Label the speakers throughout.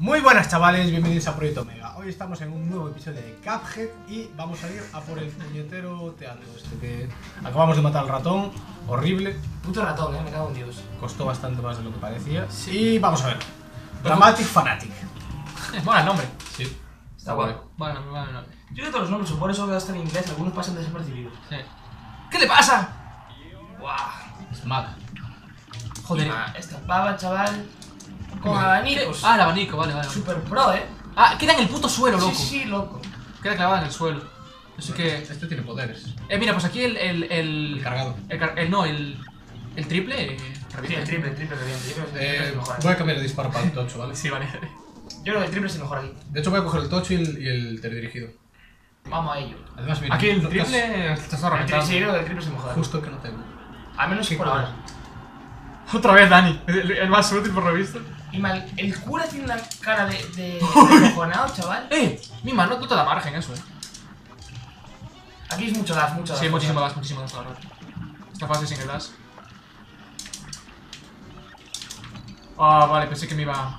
Speaker 1: Muy buenas chavales, bienvenidos a Proyecto Omega. Hoy estamos en un nuevo episodio de Cuphead y vamos a ir a por el puñetero teatro este que acabamos de matar al ratón, horrible,
Speaker 2: Puto ratón, eh, me cago en Dios.
Speaker 1: costó bastante más de lo que parecía. Y vamos a ver. Dramatic Fanatic.
Speaker 3: Mola el nombre.
Speaker 1: Sí.
Speaker 2: Está guay.
Speaker 3: Bueno, bueno, no.
Speaker 2: Yo creo que todos los nombres, por eso hasta en inglés, algunos pasan desapercibidos.
Speaker 3: Sí. ¿Qué le pasa?
Speaker 2: Guau.
Speaker 1: Es mala.
Speaker 3: Joder.
Speaker 2: Esta pava, chaval. Con
Speaker 1: ¿Qué?
Speaker 2: abanicos.
Speaker 3: Ah, el abanico, vale, vale.
Speaker 2: Super pro, eh.
Speaker 3: Ah, queda en el puto suelo, loco.
Speaker 2: Sí, sí, loco.
Speaker 3: Queda clavada en el suelo. Así que.
Speaker 1: Este tiene poderes.
Speaker 3: Eh, mira, pues aquí el. El, el,
Speaker 1: El cargado.
Speaker 3: el, car- el- no, el. El triple. eh,
Speaker 2: Sí,
Speaker 3: revienta.
Speaker 2: el triple, el triple, el triple, el triple, el triple es
Speaker 1: Eh,
Speaker 2: el mejor.
Speaker 1: voy a cambiar el disparo para el tocho, ¿vale?
Speaker 3: Sí, vale.
Speaker 2: Yo creo que el triple es el mejor aquí.
Speaker 1: De hecho voy a coger el tocho y el, y el teledirigido.
Speaker 2: Vamos a ello.
Speaker 1: Además, mira,
Speaker 3: Aquí el triple. Estás reventando.
Speaker 2: sí, yo creo que el triple es el mejor.
Speaker 1: Justo que no tengo.
Speaker 2: Al menos
Speaker 1: ¿Qué
Speaker 2: por ahora.
Speaker 3: Otra vez, Dani. El, el más útil por lo visto.
Speaker 2: Y mal, el cura tiene una cara de, de, de chaval.
Speaker 3: Eh, mi mano no te da margen eso, eh.
Speaker 2: Aquí es mucho dash, mucho dash.
Speaker 3: Sí, muchísimo
Speaker 2: dash.
Speaker 3: muchísimo dash, la verdad. Esta fase sin el dash. Ah, vale, pensé que me iba.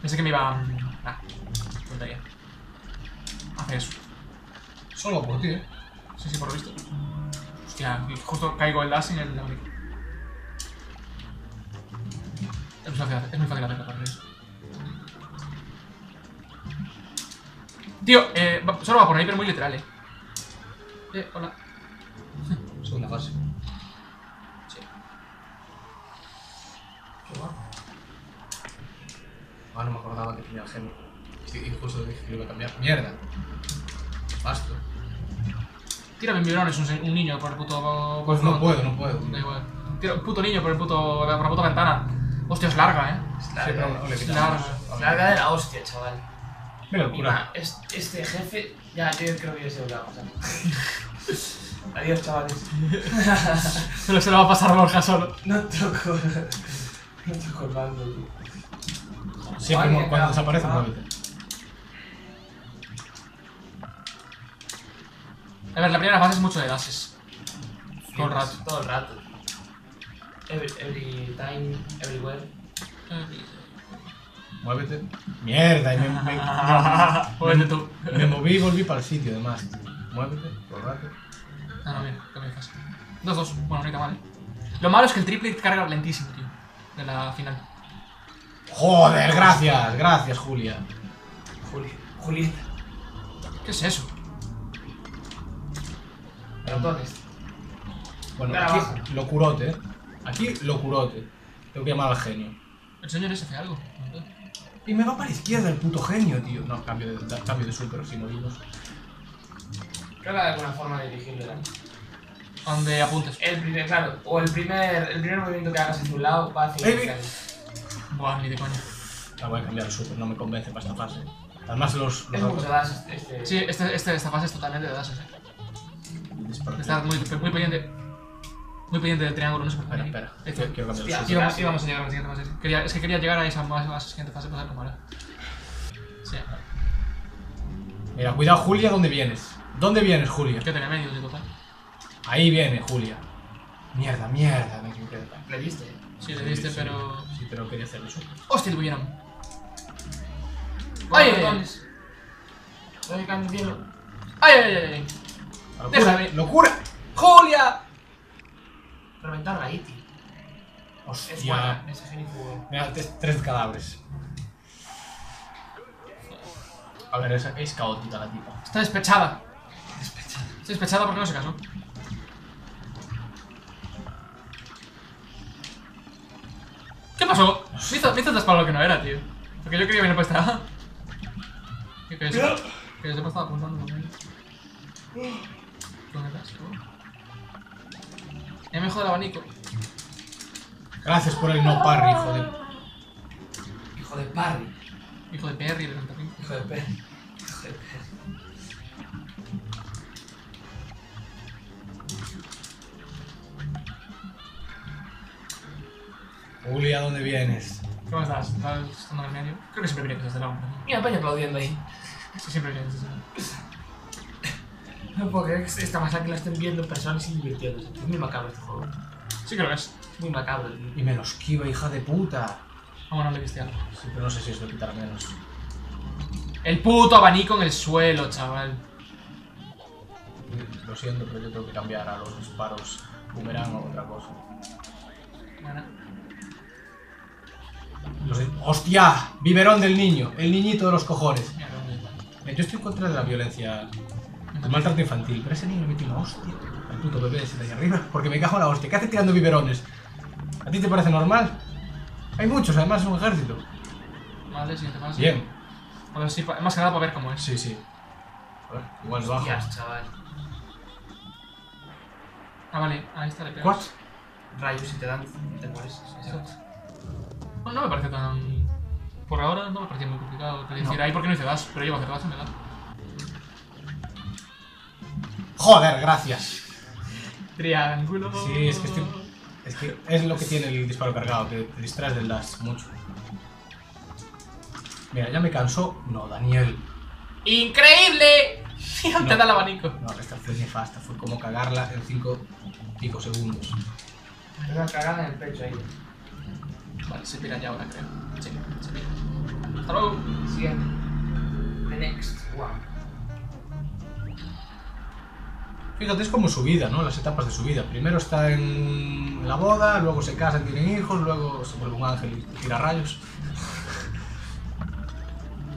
Speaker 3: Pensé que me iba. mm, Ah, tontería. Hace eso.
Speaker 1: Solo por ti, ¿eh?
Speaker 3: Sí, sí, por lo visto. Hostia, justo caigo el dash sin el Es muy fácil, es muy fácil hacerlo para eso. Tío, eh, va- solo va por ahí, pero muy literal, eh. Eh, hola.
Speaker 1: Segunda fase.
Speaker 2: Qué guapo.
Speaker 1: Ah, no me acordaba que tenía el genio. Sí, y justo dije que lo iba a cambiar. ¡Mierda! Basto.
Speaker 3: Tira mi es un, un niño por el puto.
Speaker 1: Pues no puedo, no puedo.
Speaker 3: Da igual. Tira un puto niño por el puto. por la puta ventana. Hostia, es larga, eh.
Speaker 2: Es larga, eh.
Speaker 1: no
Speaker 3: Es larga.
Speaker 2: De la hostia, chaval.
Speaker 1: Mira, el
Speaker 2: Y
Speaker 1: cura.
Speaker 2: va, es- este jefe, ya yo creo que ya sé lo a pasar. Adiós, chavales.
Speaker 3: Se lo, se lo va a pasar Borja solo.
Speaker 2: No toco. No toco el mando, tío.
Speaker 1: Siempre mu- cuando desaparece, muévete.
Speaker 3: A ver, la primera fase es mucho de dashes. Todo el rato.
Speaker 2: Todo el rato. Every, every time, everywhere.
Speaker 1: Muévete. Mierda, y me, me,
Speaker 3: Muévete tú.
Speaker 1: me, me moví y volví para el sitio, además. Muévete, rato.
Speaker 3: Ah, no, mira, cambio de fase. 2-2. Bueno, ahorita mal. Lo malo es que el triple carga lentísimo, tío. De la final.
Speaker 1: Joder, gracias, gracias, Julia.
Speaker 2: Juli, Julieta.
Speaker 3: ¿Qué es eso?
Speaker 2: Ratones.
Speaker 1: Bueno,
Speaker 2: Dale
Speaker 1: aquí
Speaker 2: abajo.
Speaker 1: locurote, ¿eh? Aquí locurote. Tengo que llamar al genio.
Speaker 3: El señor ese hace algo.
Speaker 1: Y me va para la izquierda el puto genio, tío. No, cambio de, da- cambio de super, si morimos.
Speaker 2: Creo que hay alguna forma de dirigirlo, Dani.
Speaker 3: Donde apuntes.
Speaker 2: El primer, claro, o el primer, el primer movimiento que hagas hacia un lado va hacia el.
Speaker 3: Buah, ni de coña.
Speaker 1: La voy a cambiar el super, no me convence para esta fase. Además, los.
Speaker 2: Es
Speaker 1: los
Speaker 2: mucho dash este.
Speaker 3: Sí, este, este, esta fase es totalmente de dashes, eh. Estar muy, muy pendiente. Muy pendiente del triángulo, no sé por qué.
Speaker 1: Espera, espera. Quiero, cambiar el.
Speaker 3: Íbamos, íbamos a llegar a la siguiente fase. Quería, es que quería llegar a esa, más- esa siguiente fase para era. Sí.
Speaker 1: Mira, cuidado, Julia, ¿dónde vienes? ¿Dónde vienes, Julia?
Speaker 3: ¿Qué tenía medio, sí, total?
Speaker 1: Ahí viene, Julia. Mierda, mierda, me equivoqué de.
Speaker 2: Le diste.
Speaker 3: Sí, le diste, pero.
Speaker 1: Sí, pero quería hacer super.
Speaker 3: ¡Hostia, el Bulleram! ¡Ay! ¡Ay, ay, ay! ay!
Speaker 1: ¡Locura!
Speaker 3: ¡Julia!
Speaker 2: Reventar a Iti. Es
Speaker 1: Hostia.
Speaker 2: buena, ese.
Speaker 1: Mira, tres, cadáveres. A ver, es, es caótica la tipa.
Speaker 3: Está despechada. Está despechada porque no se casó. ¿Qué pasó? Me hizo, me hizo para lo que no era, tío. Porque yo quería venir por esta. ¿Qué que eso? Que yo siempre estaba apuntando también. ¿Dónde estás? Me jode el abanico.
Speaker 1: Gracias por el no parry, hijo de.
Speaker 2: Hijo de Parry.
Speaker 3: Hijo de Perry, de Santa Fe.
Speaker 2: Hijo de Perry. Hijo de Perry.
Speaker 1: Julia, ¿dónde vienes?
Speaker 3: ¿Cómo estás? ¿Estás estando en el medio? Creo que siempre vienes desde el lado.
Speaker 2: Mira, Peña aplaudiendo ahí.
Speaker 3: Sí, siempre vienes desde el lado.
Speaker 2: No puedo creer que esta masacre la estén viendo personas y divirtiéndose. Es muy macabro este juego.
Speaker 3: Sí que lo es.
Speaker 2: Es muy macabro.
Speaker 1: Y me lo esquiva, hija de puta.
Speaker 3: Ah, bueno, le diste algo.
Speaker 1: Sí, pero no sé si eso le quitará menos.
Speaker 3: El puto abanico en el suelo, chaval.
Speaker 1: Lo siento, pero yo tengo que cambiar a los disparos boomerang o otra cosa.
Speaker 3: Bueno.
Speaker 1: Lo sé- ¡Hostia! Biberón del niño, el niñito de los cojones. Yo estoy en contra de la violencia, el maltrato infantil, pero ese niño me metió una hostia. El puto bebé ese de ahí arriba, porque me cago en la hostia. ¿Qué hace tirando biberones? ¿A ti te parece normal? Hay muchos, además es un ejército.
Speaker 3: Vale, siguiente fase.
Speaker 1: Bien.
Speaker 3: A ver si, más que nada para ver cómo es.
Speaker 1: Sí, sí. A ver, igual bajo.
Speaker 2: Hostias, chaval.
Speaker 3: Ah, vale, ahí está, le pegas.
Speaker 1: ¿What?
Speaker 2: Rayos si te dan, te mueres.
Speaker 3: Exacto. Bueno, no me parece tan... Por ahora no me parecía muy complicado. Te decir,
Speaker 1: No.
Speaker 3: ahí porque no hice dash, pero yo iba a hacer dash, me da.
Speaker 1: Joder, gracias.
Speaker 3: Triángulo.
Speaker 1: Sí, es que estoy... Es que es lo que tiene el disparo cargado, que te distraes del dash mucho. Mira, ya me cansó. No, Daniel.
Speaker 3: ¡Increíble!
Speaker 1: No.
Speaker 3: Te da el abanico.
Speaker 1: No, esta fue nefasta. Fue como cagarla en 5 pico segundos.
Speaker 2: Me da cagada en el pecho ahí.
Speaker 3: Vale, se pira ya ahora, creo. Sí, se pira. Hasta luego.
Speaker 2: Siguiente.
Speaker 1: Fíjate, es como su vida, ¿no? Las etapas de su vida. Primero está en la boda, luego se casan, tienen hijos, luego se vuelve un ángel y tira rayos.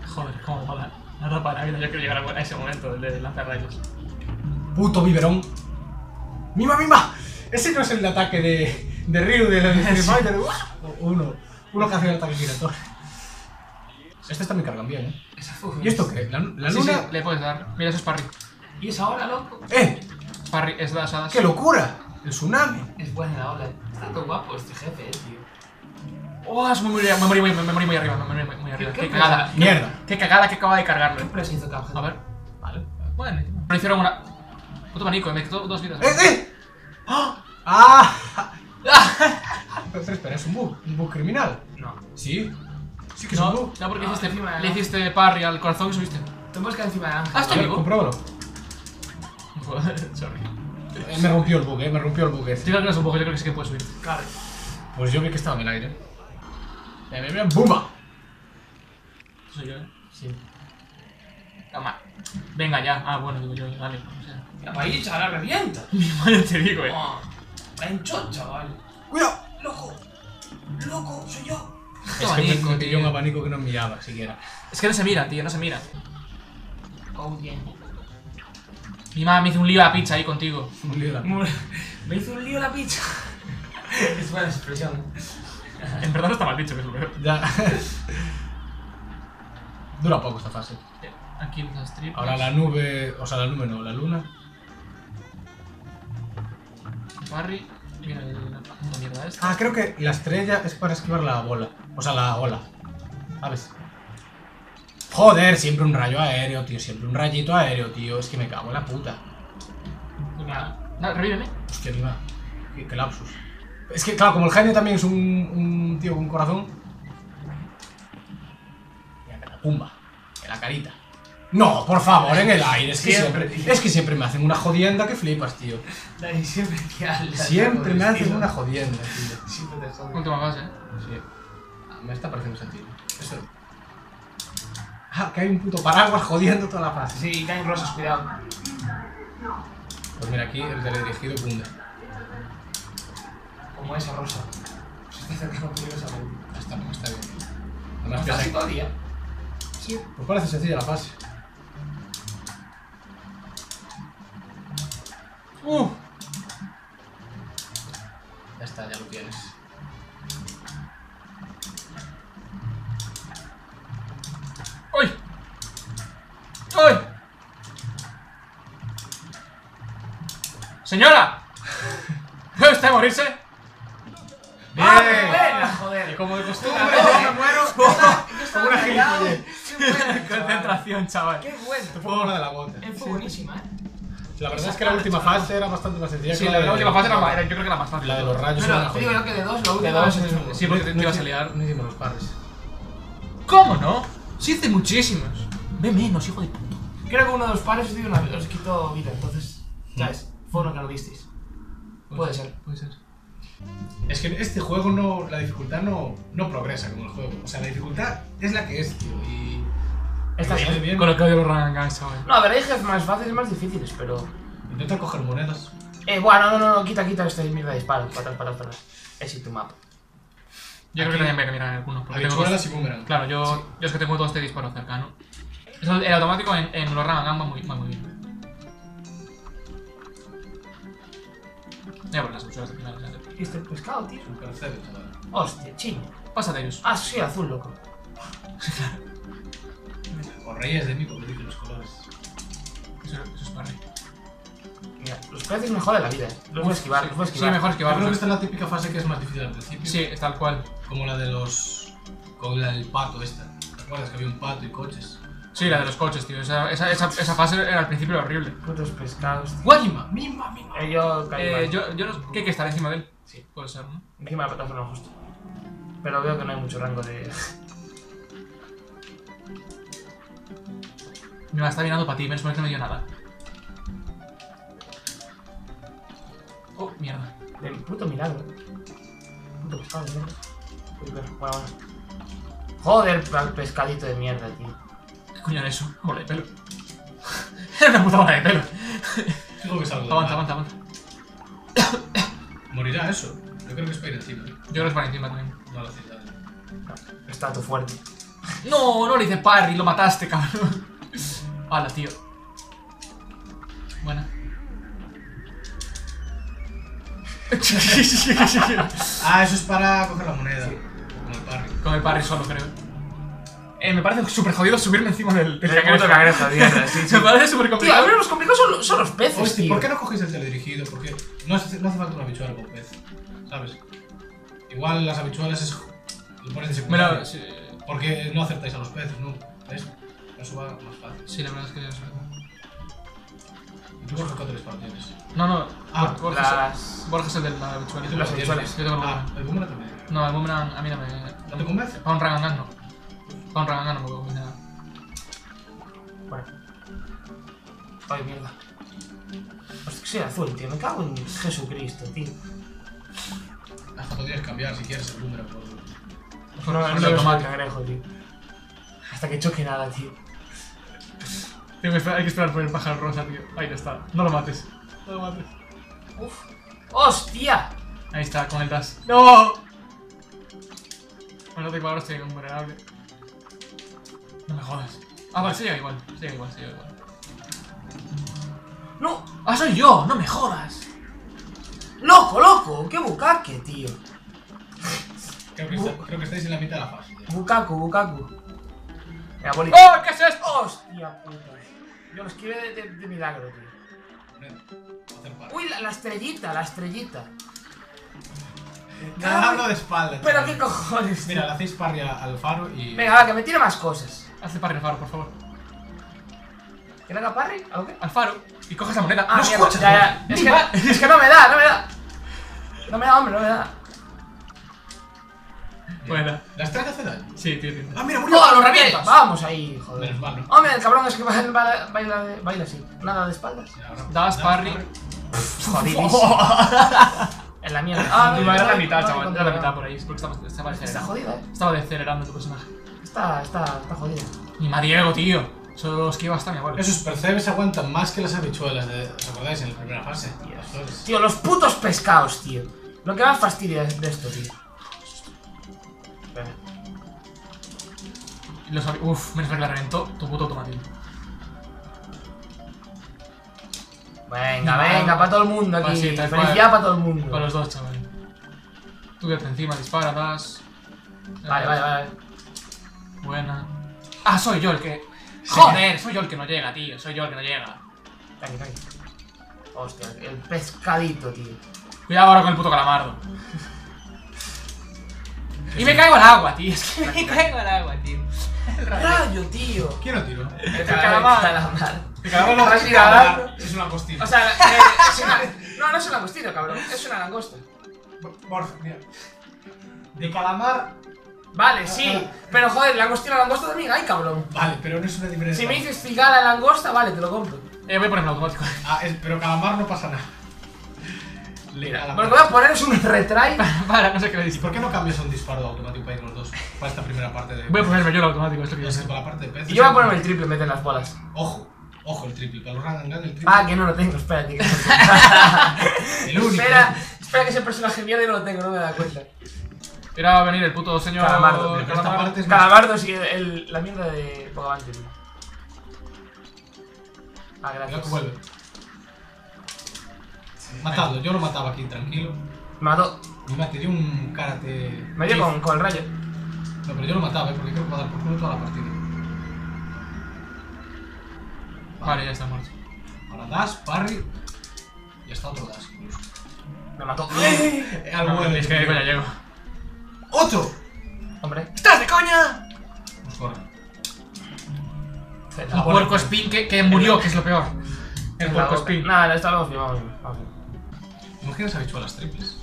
Speaker 3: Joder, cómo ropa de la vida, yo quiero llegar a ese momento, el de lanzar rayos.
Speaker 1: Puto biberón. ¡Mima, mima! Ese no es el ataque de, de Ryu de Street Fighter. Uno. Uno que hace el ataque giratorio. Estos también cargan bien, ¿eh? ¿Y esto qué? ¿La, la luna?
Speaker 3: sí, le puedes dar. Mira, eso es parry.
Speaker 2: ¿Y esa ola, loco?
Speaker 1: ¡Eh!
Speaker 3: Parry, es.
Speaker 1: ¡Qué locura! El tsunami.
Speaker 2: Es buena la ola. Está todo guapo este jefe, eh, tío.
Speaker 3: Oh, es muy, muy, me morí muy, me morí muy arriba, me morí muy, muy arriba.
Speaker 2: ¿Qué-
Speaker 3: Qué,
Speaker 2: qué
Speaker 3: cagada.
Speaker 1: Mierda.
Speaker 3: Qué cagada que acaba de cargarlo.
Speaker 2: ¿Qué presa hizo Cuphead?
Speaker 3: A ver.
Speaker 1: Vale.
Speaker 3: Bueno, pero hicieron una. Puto manico, me quitó dos vidas.
Speaker 1: ¡Eh, eh! ¡Ah! Pero espera, es un bug. Un bug criminal.
Speaker 2: No.
Speaker 1: Sí. Sí que es
Speaker 3: No,
Speaker 1: un bug.
Speaker 3: no, porque
Speaker 2: No,
Speaker 3: hiciste,
Speaker 2: encima
Speaker 3: le hiciste parry al corazón y subiste.
Speaker 2: Te quedar encima de Ángel.
Speaker 3: Ah, está vivo.
Speaker 1: compruébalo.
Speaker 3: Sorry.
Speaker 1: Eh, me rompió el bug, eh. Me rompió el bug ese.
Speaker 3: Yo creo que no es un poco, yo creo que sí que puedes subir.
Speaker 2: Claro.
Speaker 1: Pues yo vi que estaba en el aire. Eh, me vean, ¡bumba!
Speaker 3: Soy yo, eh.
Speaker 2: Sí.
Speaker 3: Toma. Venga ya. Ah, bueno, digo yo, dale. O sea.
Speaker 2: La paella la revienta.
Speaker 3: Mi madre te digo, eh.
Speaker 2: Oh, va en chocha, vale.
Speaker 1: ¡Cuidado!
Speaker 2: Loco. Loco, soy yo.
Speaker 1: Es que me, me pilló un abanico que no miraba siquiera.
Speaker 3: Es que no se mira, tío, no se mira.
Speaker 2: Oh, bien.
Speaker 3: Mi mamá me hizo un lío a la pizza ahí contigo.
Speaker 1: Un lío de la-
Speaker 2: Me hizo un lío la pizza. es buena expresión.
Speaker 3: En verdad no está mal dicho, que es lo peor.
Speaker 1: Ya. Dura poco esta fase.
Speaker 3: Aquí las tripas.
Speaker 1: Ahora la nube. O sea, la nube no, la luna.
Speaker 3: Parry. Mira el- la puta mierda esta.
Speaker 1: Ah, creo que la estrella es para esquivar la bola. O sea, la ola. ¿Sabes? Joder, siempre un rayo aéreo, tío. Siempre un rayito aéreo, tío. Es que me cago en la puta.
Speaker 3: Una... No, revíveme.
Speaker 1: Hostia, mima. Qué, qué lapsus. Es que, claro, como el genio también es un, un tío con corazón. Mira, que la pumba. En la carita. No, por favor, en el aire. Es que
Speaker 2: Siempre,
Speaker 1: siempre,
Speaker 2: tío.
Speaker 1: es que siempre me hacen una jodienda que flipas, tío.
Speaker 2: Dani, siempre que hablas.
Speaker 1: Siempre me hacen una jodienda, tío.
Speaker 2: Siempre te jodes.
Speaker 3: Última eh.
Speaker 1: Sí. Ah, me está pareciendo sentido. Esto. Ah, que hay un puto paraguas jodiendo toda la fase.
Speaker 2: Sí, caen rosas, cuidado.
Speaker 1: Pues mira, aquí el teledirigido cunde.
Speaker 2: Como esa rosa. Se está acercando peligrosamente.
Speaker 1: Ya está, no está bien. Además,
Speaker 2: ¿Está así todavía?
Speaker 1: Sí, pues parece sencilla la fase. Uh. Ya está, ya lo tienes.
Speaker 3: ¡Señora! ¿Puede usted morirse?
Speaker 2: ¡Ah, qué buena, joder!
Speaker 1: como de costumbre,
Speaker 2: ¡No,
Speaker 1: me muero.
Speaker 2: Como
Speaker 1: una gilipollez.
Speaker 2: ¡Qué buena,
Speaker 3: Concentración, chaval.
Speaker 2: ¡Qué bueno!
Speaker 1: Te pongo una de la gota.
Speaker 2: Eh, Fue buenísima, eh.
Speaker 1: La verdad es que la última fase era bastante más sencilla
Speaker 3: Sí,
Speaker 1: que
Speaker 3: la,
Speaker 1: de-
Speaker 3: la última fase era, era- yo creo que era más fácil.
Speaker 1: La de los rayos
Speaker 2: Pero te digo yo que de dos, la
Speaker 3: De
Speaker 2: última
Speaker 3: dos,
Speaker 2: es
Speaker 3: sí, porque te, te ibas a liar.
Speaker 1: No hicimos los pares.
Speaker 3: ¿Cómo no? Sí hice muchísimos. Ve menos, hijo de puta.
Speaker 2: Creo que uno de los pares os dio una os quitó vida, entonces, ¿sabes? Fue uno que no disteis. Puede ser.
Speaker 3: Puede ser.
Speaker 1: Es que este juego no. La dificultad no, no progresa como el juego. O sea, la dificultad es la que es, tío. Y.
Speaker 2: Está bien.
Speaker 1: bien.
Speaker 3: Con lo que odio los chaval.
Speaker 2: No, a ver, hay jefes más fáciles y más difíciles, pero.
Speaker 1: Intenta coger monedas.
Speaker 2: Eh, bueno, no, no, no, quita, quita este mierda de disparo. Para atrás, para atrás, para atrás. Exit to map.
Speaker 3: Yo creo que
Speaker 1: Aquí-
Speaker 3: también voy a mirar algunos. Porque tengo dos-
Speaker 1: y boomerang.
Speaker 3: Claro, yo, yo es que tengo todo este disparo cercano. Eso, el automático en, en los gun va muy, va muy bien. Ya por las opciones de final. ya sé.
Speaker 2: ¿Viste el pescado, tío?
Speaker 1: Un percebe, chaval.
Speaker 2: Hostia, chino.
Speaker 3: Pásate ellos.
Speaker 2: Ah, sí, azul, loco.
Speaker 1: Os reíes de mí porque dije los colores.
Speaker 3: Eso, eso es para mí.
Speaker 2: Mira, los peces me joden la vida. eh. Los voy a esquivar, los voy a
Speaker 3: Sí,
Speaker 2: esquivar.
Speaker 3: mejor
Speaker 1: Yo creo que esta es la típica fase que es más difícil al principio.
Speaker 3: Sí, es tal cual.
Speaker 1: Como la de los. Con la del pato esta. ¿Te acuerdas que había un pato y coches?
Speaker 3: Sí, la de los coches, tío. Esa, esa, esa, esa fase era al principio horrible.
Speaker 2: Putos pescados. tío.
Speaker 1: ¡Guayma! ¡Mima, mima!
Speaker 2: Eh, yo caí
Speaker 3: Eh,
Speaker 2: mal.
Speaker 3: yo, yo no, ¿Qué hay que estar encima de él?
Speaker 2: Sí.
Speaker 3: Puede ser, ¿no?
Speaker 2: Encima de la plataforma justo. Pero veo que no hay mucho rango de.
Speaker 3: Me va a estar mirando para ti, menos mal que no me dio nada. Oh, mierda.
Speaker 2: de puto milagro. Puto pescado mierda. Joder, al pescadito de mierda, tío.
Speaker 3: ¿Qué coño era eso? Bola de pelo. Era una puta bola de pelo.
Speaker 1: Fijo que salgo. del
Speaker 3: Avanza,
Speaker 1: mar.
Speaker 3: avanza, avanza.
Speaker 1: Morirá eso. Yo creo que es para ir encima.
Speaker 3: Yo creo que es para encima también.
Speaker 1: No la ciudad.
Speaker 2: Está tu fuerte.
Speaker 3: No, no le hice parry, lo mataste, cabrón. Hala, tío. Buena.
Speaker 1: Ah, eso es para coger la moneda. Como el parry.
Speaker 3: Con el parry solo, creo. Eh, me parece súper jodido subirme encima del, del
Speaker 2: El puto cangrejo, tío. Sí, sí.
Speaker 3: Me parece súper
Speaker 2: Tío, a
Speaker 3: complicado.
Speaker 2: ver, los complicados son, son los peces,
Speaker 1: Hostia,
Speaker 2: tío.
Speaker 1: ¿por qué no cogéis el teledirigido? Porque no hace, no hace falta una habichuela con pez. ¿Sabes? Igual las habichuelas es. Lo pones de secundario.
Speaker 3: Mira, sí,
Speaker 1: Porque no acertáis a los peces, ¿no? ¿Ves? Eso va más fácil.
Speaker 3: sí, la verdad es que es
Speaker 1: ¿Y tú Borja cuánto disparo tienes?
Speaker 3: No, no,
Speaker 1: Ah,
Speaker 3: Bor- Borja, es-
Speaker 2: Las.
Speaker 3: Borja es el de la habichuela. Yo tengo el
Speaker 1: Ah,
Speaker 3: boomerang.
Speaker 1: el boomerang también.
Speaker 3: No, el boomerang a mí no me...
Speaker 1: ¿No te convence?
Speaker 3: Para un gun no. And gun no me conviene nada.
Speaker 2: Bueno. Ay, mierda. Hostia, que soy azul, tío. Me cago en Jesucristo, tío.
Speaker 1: Hasta podrías cambiar si quieres el boomerang por.
Speaker 2: No, no
Speaker 3: el
Speaker 2: soy
Speaker 3: automático.
Speaker 2: cangrejo, tío. Hasta que choque nada, tío.
Speaker 3: Tengo que esperar, hay que esperar por el pájaro rosa, tío. Ahí está. No lo mates. No lo mates.
Speaker 2: Uf. ¡Hostia!
Speaker 3: Ahí está, con el dash. ¡No! Bueno, tengo ahora estoy invulnerable. No me jodas. Ah, vale, sigue igual. Sigue igual, sigue igual.
Speaker 2: ¡No!
Speaker 3: ¡Ah, soy yo! ¡No me jodas!
Speaker 2: ¡Loco, loco! ¡Qué bucaque, tío!
Speaker 1: Creo que, está- creo que estáis en la mitad de la fase.
Speaker 2: Bucaku, bucaku. Mira, bolita.
Speaker 3: ¡Oh! ¿Qué es esto?
Speaker 2: ¡Hostia puta! Yo lo esquivé de, de- de milagro, tío. Uy, la, la estrellita, la estrellita.
Speaker 1: Nadando de espalda.
Speaker 2: Pero qué cojones.
Speaker 1: Mira, le hacéis parry a- al faro y.
Speaker 2: Venga, va, que me tire más cosas.
Speaker 3: Hazle parry al faro, por favor.
Speaker 2: ¿Que le haga parry? ¿Algo qué?
Speaker 3: Al faro. Y coges la moneda.
Speaker 2: Ah,
Speaker 3: ¡No
Speaker 2: mierda,
Speaker 3: escuchas!
Speaker 2: ya, ya. Es que, es que no me da, no me da. No me da, hombre, no me da.
Speaker 3: Buena.
Speaker 1: ¿La estrella hace daño?
Speaker 3: Sí, tío, tío.
Speaker 1: ¡Ah, mira, murió!
Speaker 2: ¡No, lo revienta! Vamos ahí, joder.
Speaker 1: Menos mal, ¿no?
Speaker 2: Hombre, el cabrón es que baila, baila, baila, así. Nada de espaldas.
Speaker 1: Y ahora-
Speaker 3: Das parry.
Speaker 2: Jodidísimo. En la mierda. Ah, no,
Speaker 3: la
Speaker 2: no,
Speaker 3: mitad,
Speaker 2: no,
Speaker 3: chaval. Era la mitad por ahí. Porque estaba, estaba
Speaker 2: Está jodida, eh.
Speaker 3: Estaba decelerando tu personaje.
Speaker 2: Está, está, está jodida.
Speaker 3: Ni Mariego, tío. Solo esquiva hasta mi abuelo.
Speaker 1: Esos percebes aguantan más que las habichuelas, de, ¿os acordáis? En la primera fase.
Speaker 2: Tío, los putos pescados, tío. Lo que más fastidia de esto, tío.
Speaker 3: Los, uf, menos mal que la reventó tu puto automatismo.
Speaker 2: Venga, venga, para todo el mundo aquí.
Speaker 3: Pues sí, cual.
Speaker 2: Felicidad para todo el mundo.
Speaker 3: Con los dos, chaval. Tú quédate encima, dispara, das.
Speaker 2: Vale, vale, vale.
Speaker 3: Buena. Ah, soy yo el que. Joder, soy yo el que no llega, tío. Soy yo el que no llega.
Speaker 2: Tranqui, tranqui. Hostia, el pescadito, tío.
Speaker 3: Cuidado ahora con el puto calamardo. Y me caigo al agua, tío. Es que me caigo al agua, tío. El rayo.
Speaker 2: Tío.
Speaker 1: ¿Quién lo tiró?
Speaker 2: El
Speaker 3: calamar.
Speaker 2: calamar.
Speaker 1: El calamar no
Speaker 2: Vas
Speaker 1: es una costilla.
Speaker 2: O sea, eh, es una... No, no es un langostino, cabrón. Es una langosta.
Speaker 1: Borja, mira. De calamar.
Speaker 2: Vale, sí. Pero joder, langostino, langosta también hay, cabrón.
Speaker 1: Vale, pero no es una diferencia.
Speaker 2: Si me dices cigala, langosta, vale, te lo compro.
Speaker 3: Eh, voy a ponerlo automático.
Speaker 1: Ah, es- pero calamar no pasa nada. Le-
Speaker 2: Mira,
Speaker 1: a la
Speaker 2: lo que voy a poner es un retry.
Speaker 3: Para, no sé qué le
Speaker 1: ¿Y
Speaker 3: dice.
Speaker 1: por qué no cambias a un disparo automático para ir los dos? Para esta primera parte de.
Speaker 3: Voy a ponerme yo el automático, es lo que yo
Speaker 1: Es que
Speaker 3: sé.
Speaker 1: para la parte de peces.
Speaker 2: Y yo voy a ponerme el triple en vez de las bolas.
Speaker 1: Ojo, ojo, el triple. Para los run and gun, el triple.
Speaker 2: Ah, que no lo tengo, espérate. Que
Speaker 1: el único.
Speaker 2: espera, espera que ese personaje mierda y no lo tengo, no me da cuenta.
Speaker 3: Era a venir el puto señor.
Speaker 2: Calamardo,
Speaker 1: pero esta parte es-
Speaker 2: Calamardo, sí, el, la mierda de Bogavante. Ah,
Speaker 1: Cuidado
Speaker 2: gracias.
Speaker 1: que vuelve. Matadlo, yo lo mataba aquí, tranquilo.
Speaker 2: Mató.
Speaker 1: Y me dio un karate.
Speaker 2: Me dio con, con el rayo.
Speaker 1: No, pero yo lo mataba, ¿eh? porque creo que va a dar por culo toda la partida.
Speaker 3: Vale, ya está muerto.
Speaker 1: Ahora dash, parry. Y está otro dash incluso.
Speaker 2: Me mató.
Speaker 1: ¡Eh! Algo
Speaker 3: No,
Speaker 1: bueno,
Speaker 3: es que
Speaker 1: tío.
Speaker 3: coña llego.
Speaker 1: ¡Otro!
Speaker 2: Hombre.
Speaker 3: ¡Estás de coña! El puerco spin que, que murió, que es lo peor. El puerco spin.
Speaker 2: Nada, vamos bien, vamos.
Speaker 1: Imaginas habichuelas triples.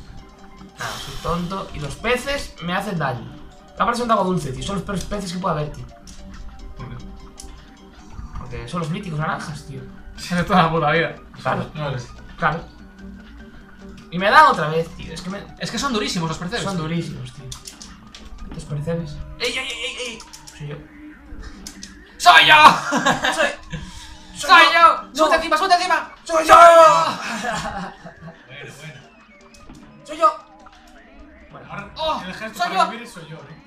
Speaker 2: Nada, soy tonto. Y los peces me hacen daño. Capaz son de agua dulce, tío. Son los peores peces que puede haber, tío. Porque son los míticos naranjas, tío.
Speaker 3: Se de toda la puta vida.
Speaker 2: Claro,
Speaker 1: No
Speaker 2: claro. Y me dan otra vez, tío. Es que me...
Speaker 3: Es que son durísimos los percebes.
Speaker 2: son
Speaker 3: tío.
Speaker 2: durísimos, tío. Los percebes. ¡Ey, ey, ey, ey! ey! Soy yo.
Speaker 3: ¡Soy yo!
Speaker 2: ¡Soy!
Speaker 3: ¡Soy yo!
Speaker 2: No.
Speaker 3: ¡Suelta encima, suelta encima!
Speaker 2: ¡Soy yo!
Speaker 1: Bueno, bueno.
Speaker 2: ¡Soy yo! Bueno,
Speaker 1: Ahora
Speaker 3: ¡Oh!
Speaker 1: el gesto
Speaker 3: ¡Soy
Speaker 1: para
Speaker 3: yo!
Speaker 1: vivir soy yo, ¿eh?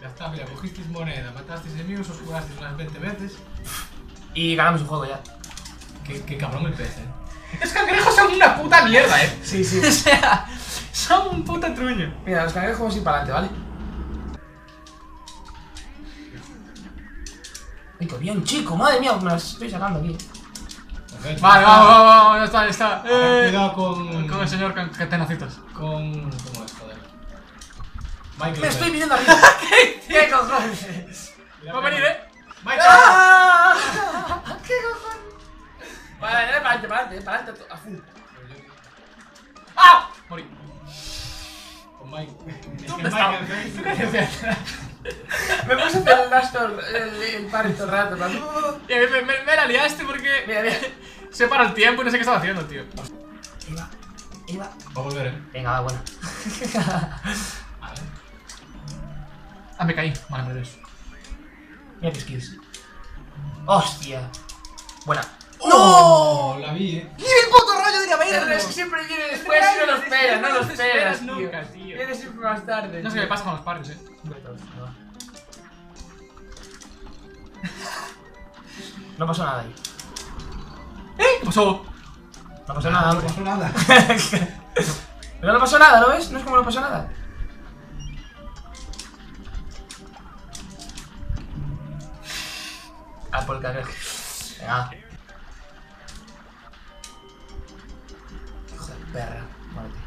Speaker 1: Ya está, mira, cogisteis moneda, matasteis enemigos, os curasteis unas 20 veces.
Speaker 2: Y ganamos el juego ya.
Speaker 1: Qué, qué cabrón el pez, eh.
Speaker 3: Los cangrejos son una puta mierda, eh.
Speaker 2: Sí, sí.
Speaker 3: O sea, son un puta truño.
Speaker 2: Mira, los cangrejos vamos a ir para adelante, ¿vale? ¡Ay, qué bien, chico! ¡Madre mía! Me las estoy sacando aquí.
Speaker 1: Ok,
Speaker 3: Vale, vamos, vamos, vamos, ya está, ya está.
Speaker 1: Ahora,
Speaker 3: Eh,
Speaker 1: Cuidado con.
Speaker 3: Con el señor que tenacitos.
Speaker 1: Con. Michael.
Speaker 2: ¡Me estoy viniendo arriba! ¿Qué cojones?
Speaker 3: Va a venir, eh.
Speaker 1: Michael.
Speaker 2: ¡Ah! ¿Qué cojones? Vale, para adelante, para adelante, para adelante, a full.
Speaker 3: ¡Ah! Morí.
Speaker 1: Con Mike.
Speaker 3: ¿Dónde estaba?
Speaker 2: Me puse a hacer el Astor, el, el parry todo el rato.
Speaker 3: Y me, me, me, me la liaste porque
Speaker 2: Mira, mira.
Speaker 3: se para el tiempo y no sé qué estaba haciendo, tío.
Speaker 2: Iba, iba.
Speaker 1: Va a volver, eh.
Speaker 2: Venga, va, buena.
Speaker 3: Ah, me caí. Vale, me eso.
Speaker 2: Mira qué skills. ¡Hostia! Buena.
Speaker 1: ¡No! La vi, eh.
Speaker 3: ¡Y el puto rayo de
Speaker 2: Pero es que siempre viene después y no lo esperas, no lo esperas, tío.
Speaker 3: nunca, tío.
Speaker 2: Viene siempre más tarde.
Speaker 3: No sé qué me pasa con los parries, eh.
Speaker 2: No pasó nada ahí.
Speaker 3: ¿Eh? ¿Qué pasó?
Speaker 2: No pasó nada,
Speaker 1: No
Speaker 2: hombre.
Speaker 1: pasó nada.
Speaker 2: Pero no pasó nada, ¿no ves? No es como no pasó nada. Ah, por el cangrejo. Venga. Hijo de perra. Muérete.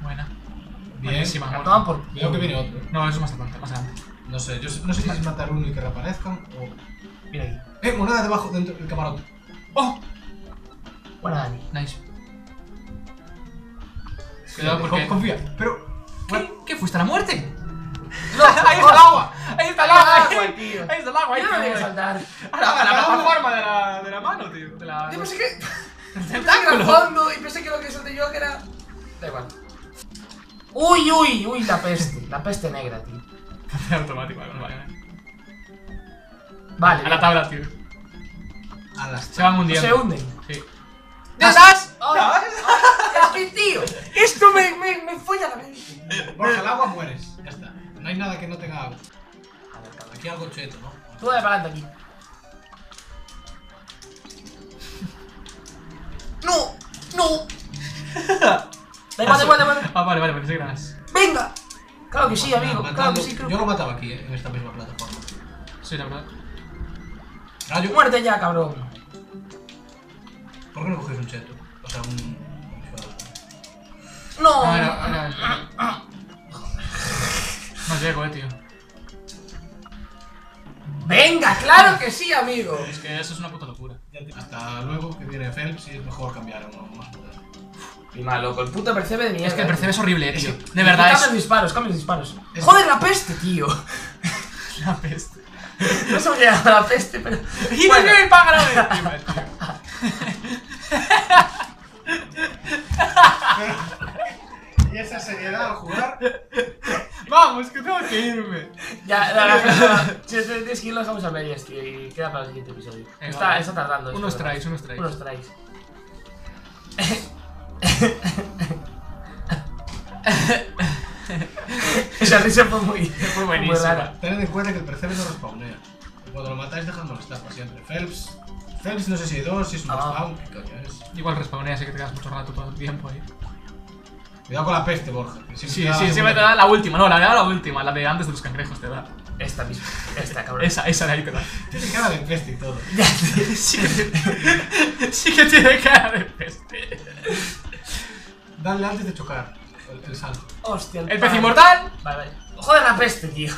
Speaker 3: Buena.
Speaker 1: Bien.
Speaker 2: La
Speaker 3: muerto.
Speaker 2: toman por.
Speaker 1: Cuidado que viene otro.
Speaker 3: No, eso es más adelante, más adelante.
Speaker 1: No sé, yo no sé si es matar uno y que reaparezcan o.
Speaker 2: Mira aquí.
Speaker 1: ¡Eh! Moneda debajo dentro del camarote.
Speaker 3: ¡Oh!
Speaker 2: Buena Dani.
Speaker 3: Nice. Cuidado porque...
Speaker 1: Confía. Pero.
Speaker 3: ¿Qué? ¿Qué fuiste a la muerte?
Speaker 2: No,
Speaker 3: ahí está el agua. Ahí está el agua.
Speaker 2: tío.
Speaker 3: Ahí está el agua. Ahí
Speaker 2: Yo no voy a saltar.
Speaker 3: A la, a la plataforma de la, de la mano, tío. De la...
Speaker 2: Yo pensé que. Estaba grabando y pensé que lo que solté yo que era. Da igual. Uy, uy, uy, la peste. La peste negra, tío.
Speaker 3: automático, vale, vale. A la tabla, tío.
Speaker 1: A las.
Speaker 3: Se van hundiendo.
Speaker 2: Se hunden.
Speaker 3: Sí.
Speaker 2: ¡Das! Es que, tío, esto me, me, me folla la mente.
Speaker 1: Borja, el agua mueres. Ya está. No hay nada que no tenga agua. Algo cheto, ¿no?
Speaker 2: Tú dale para adelante aquí. ¡No! ¡No! Da igual, da igual, da igual.
Speaker 3: Ah, vale, vale, pensé que eras.
Speaker 2: ¡Venga! Claro que sí, amigo.
Speaker 1: Matando-
Speaker 2: Claro que sí, creo.
Speaker 1: Yo lo mataba aquí, eh, en esta misma plataforma.
Speaker 3: Sí, la verdad.
Speaker 1: Rayo.
Speaker 2: Muerte ya, cabrón.
Speaker 1: ¿Por qué no coges un cheto? O sea, un.
Speaker 2: No.
Speaker 3: Ah, era, era... No llego, eh, tío.
Speaker 2: Venga, claro que sí, amigo.
Speaker 3: Es que eso es una puta locura.
Speaker 1: Hasta luego, que viene Phelps y es mejor cambiar a uno más moderno.
Speaker 2: Y malo, loco, el puto percebe de mierda.
Speaker 3: Es que el percebe es horrible, eh,
Speaker 1: Es
Speaker 3: tío.
Speaker 1: que-
Speaker 3: De verdad
Speaker 2: Cambia los disparos, cambia los disparos.
Speaker 1: Es-
Speaker 2: Joder, la peste, tío.
Speaker 3: una peste.
Speaker 2: No se me llega la peste, pero.
Speaker 3: Y
Speaker 2: Bueno.
Speaker 3: no me de encima, tío.
Speaker 1: y esa seriedad al jugar.
Speaker 3: Vamos, que tengo que irme.
Speaker 2: Ya, la verdad, si te tienes que ir, lo dejamos a medias, tío, y queda para el siguiente episodio.
Speaker 3: Venga,
Speaker 2: está,
Speaker 3: vale.
Speaker 2: está tardando. esto,
Speaker 3: Unos tries, unos tries.
Speaker 2: Unos tries. Esa risa fue muy, fue muy
Speaker 3: buenísima.
Speaker 2: rara.
Speaker 1: Tened en cuenta que el percebe no respawnea. Cuando lo matáis, dejad molestar para siempre. Phelps. Phelps no sé si hay dos, si es un
Speaker 2: Ah.
Speaker 1: respawn, qué coño es.
Speaker 3: Igual respawnea, así que te quedas mucho rato todo el tiempo ahí.
Speaker 1: Cuidado con la peste, Borja.
Speaker 3: Sí, sí, siempre te da la última, no, la de ahora la última, la de antes de los cangrejos te da.
Speaker 2: Esta misma. Esta, cabrón.
Speaker 3: Esa, esa de ahí te da.
Speaker 1: Tiene cara de peste y todo.
Speaker 3: Sí que, tiene- sí que tiene cara de peste.
Speaker 1: Dale antes de chocar el, el salto.
Speaker 2: Hostia,
Speaker 3: El pez inmortal.
Speaker 2: Vale, vale. Joder, la peste, tío.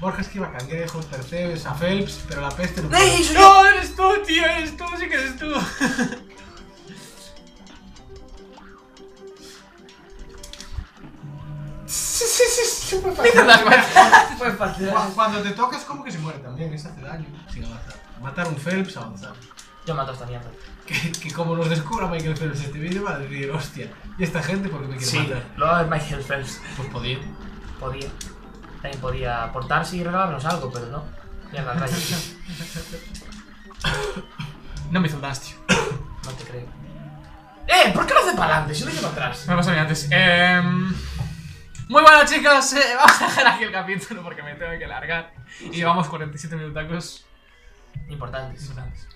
Speaker 1: Borja esquiva cangrejos, percebes, a Phelps, pero la peste no
Speaker 2: ¡Ey!
Speaker 3: No, eres tú, tío, eres tú, sí que eres tú.
Speaker 1: Sí, sí. Fue fácil. Cuando te tocas, como que se muere también, eso hace daño sin avanzar. Matar un Phelps, avanzar.
Speaker 2: Yo mato a esta mierda.
Speaker 1: Que, que como nos descubra Michael Phelps este vídeo, va a decir, hostia, ¿y esta gente por qué me quiere
Speaker 2: Sí,
Speaker 1: matar?
Speaker 2: lo va a ver Michael Phelps.
Speaker 1: Pues podía.
Speaker 2: Podía. También podía portarse y regalarnos algo, pero no. Mierda, rayos.
Speaker 3: No me hizo dash, tío.
Speaker 2: No te creo. ¡Eh! ¿Por qué lo hace para adelante? Si lo lleva atrás.
Speaker 3: Me pasó a mí antes. Eh, muy buenas, chicos. eh, vamos a dejar aquí el capítulo porque me tengo que largar. Y llevamos 47 minutacos.
Speaker 2: Importantes.
Speaker 3: importantes.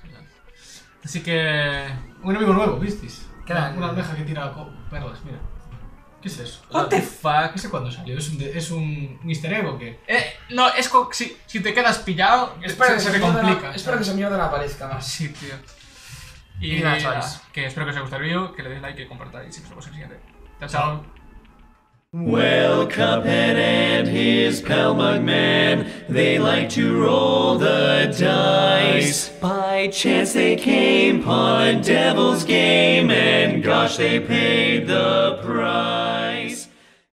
Speaker 3: Así que.
Speaker 1: Un enemigo nuevo, ¿visteis?
Speaker 2: Queda-
Speaker 1: Una almeja que tira perlas, mira. ¿Qué es eso?
Speaker 3: What the fuck?
Speaker 1: ¿Qué sé cuándo salió? ¿Es un, de- es un, un easter egg o qué?
Speaker 3: Eh, no, es si, si te quedas pillado, se, se te complica.
Speaker 2: espero que esa mierda no aparezca más.
Speaker 3: Sí, tío. Y,
Speaker 2: Y
Speaker 3: nada,
Speaker 2: chavales.
Speaker 3: que espero que os haya gustado el vídeo, que le deis like, que compartáis y nos vemos en el siguiente. Chao, chao.
Speaker 4: Well, Cuphead and his pal Mugman, they like to roll the dice. By chance they came upon a devil's game, and gosh, they paid the price.